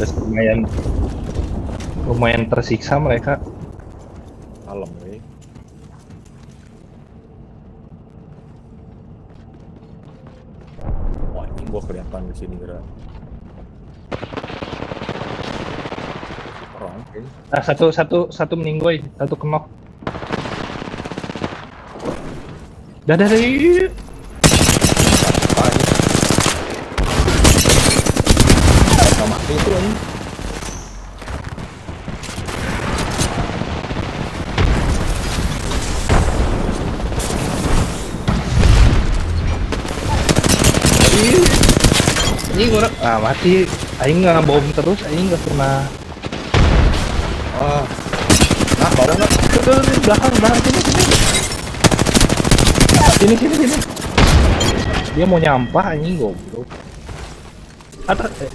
Udah lumayan lumayan tersiksa mereka. Kalem we. Wah ini gua kelihatan di sini kira. Orang oke. Nah, satu satu satu meninggoy, satu kenok. Dadah dari ini gua ah mati. Aing nggak bom terus, Aing nggak pernah. Ah. Nah, bawa nggak? Tuh, belakang, belakang sini, sini. Sini, sini. Dia mau nyampah anjing goblok. Atas, eh,